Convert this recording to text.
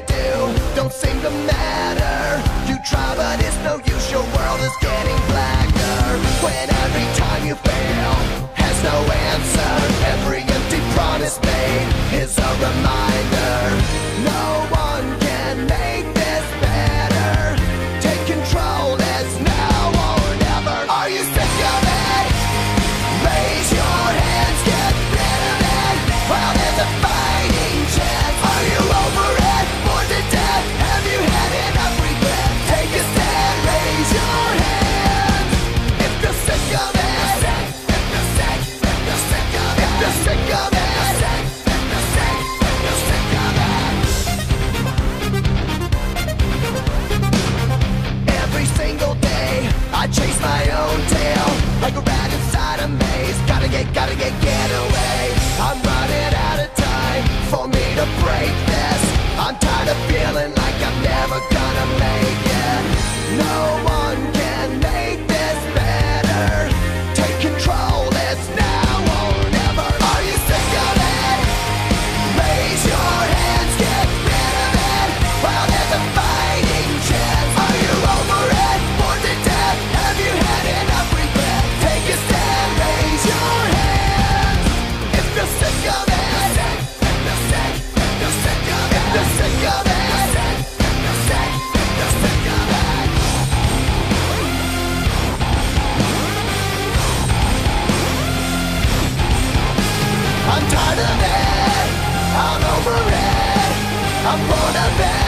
you do don't seem to matter. You try, but it's no use. Your world is getting blacker. When every time you fail has no answer, every empty promise made is a reminder. I'm tired of it. I'm over it. I'm born to bed.